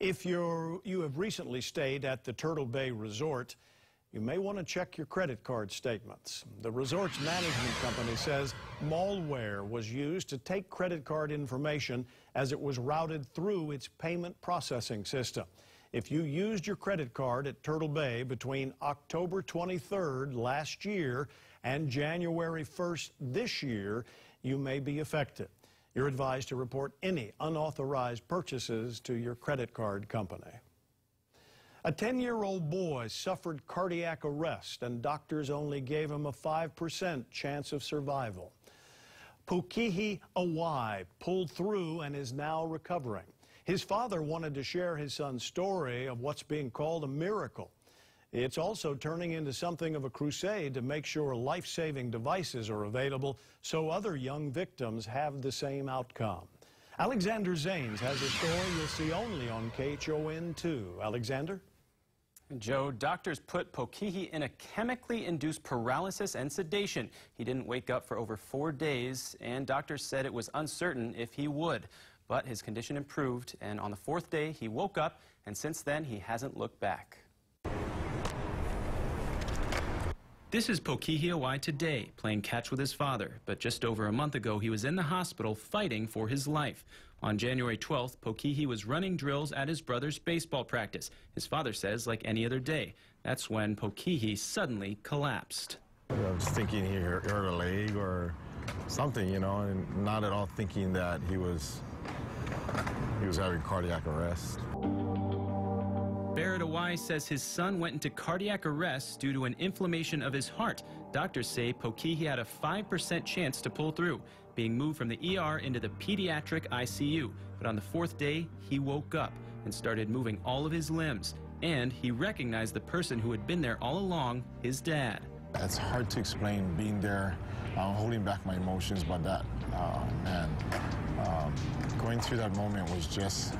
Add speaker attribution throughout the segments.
Speaker 1: If you're, you have recently stayed at the Turtle Bay Resort, you may want to check your credit card statements. The resort's management company says malware was used to take credit card information as it was routed through its payment processing system. If you used your credit card at Turtle Bay between October 23rd last year and January 1st this year, you may be affected. You're advised to report any unauthorized purchases to your credit card company. A 10-year-old boy suffered cardiac arrest, and doctors only gave him a 5% chance of survival. Poukihi Awai pulled through and is now recovering. His father wanted to share his son's story of what's being called a miracle. It's also turning into something of a crusade to make sure life-saving devices are available so other young victims have the same outcome. Alexander Zanes has a story you'll see only on KHON2. Alexander?
Speaker 2: Joe, doctors put Poukihi in a chemically induced paralysis and sedation. He didn't wake up for over four days, and doctors said it was uncertain if he would. But his condition improved, and on the fourth day, he woke up, and since then, he hasn't looked back. This is Poukihi Awai today, playing catch with his father. But just over a month ago, he was in the hospital fighting for his life. On January 12th, Poukihi was running drills at his brother's baseball practice. His father says, like any other day. That's when Poukihi suddenly collapsed.
Speaker 3: I was thinking he hurt a leg or something, you know, and not at all thinking that he was he was having cardiac arrest.
Speaker 2: Barrett Awai says his son went into cardiac arrest due to an inflammation of his heart. Doctors say Poukihi had a 5% chance to pull through, being moved from the ER into the pediatric ICU. But on the fourth day, he woke up and started moving all of his limbs. And he recognized the person who had been there all along, his dad.
Speaker 3: It's hard to explain being there. I'm holding back my emotions, but that, uh, man, um, going through that moment was just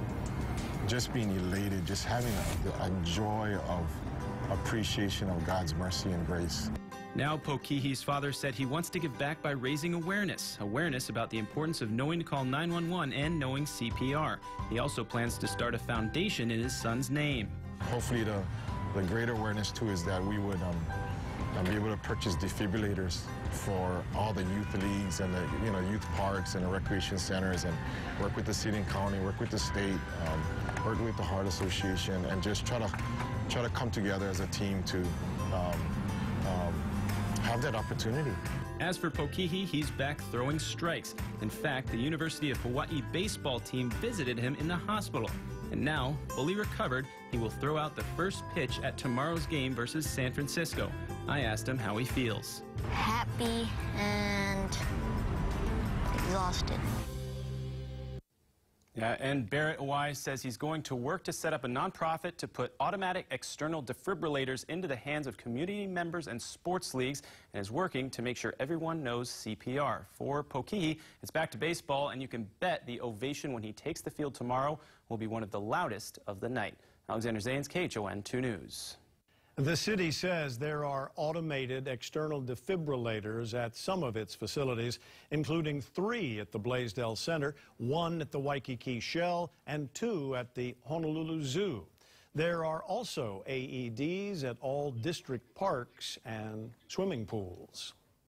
Speaker 3: just being elated, just having a, a joy of appreciation of God's mercy and grace.
Speaker 2: Now, Poukihi's father said he wants to give back by raising awareness. Awareness about the importance of knowing to call 911 and knowing CPR. He also plans to start a foundation in his son's name.
Speaker 3: Hopefully, the, the greater awareness, too, is that we would um, and be able to purchase defibrillators for all the youth leagues and the you know youth parks and the recreation centers and work with the city and county, work with the state, um, work with the Heart Association, and just try to try to come together as a team to um, um, have that opportunity.
Speaker 2: As for Poukihi, he's back throwing strikes. In fact, the University of Hawaii baseball team visited him in the hospital. And now, fully recovered, he will throw out the first pitch at tomorrow's game versus San Francisco. I asked him how he feels.
Speaker 4: Happy and exhausted.
Speaker 2: Yeah, and Barrett Awai says he's going to work to set up a nonprofit to put automatic external defibrillators into the hands of community members and sports leagues and is working to make sure everyone knows CPR. For Poukihi, it's back to baseball, and you can bet the ovation when he takes the field tomorrow will be one of the loudest of the night. Alexander Zanes, KHON 2 News.
Speaker 1: The city says there are automated external defibrillators at some of its facilities, including three at the Blaisdell Center, one at the Waikiki Shell, and two at the Honolulu Zoo. There are also AEDs at all district parks and swimming pools.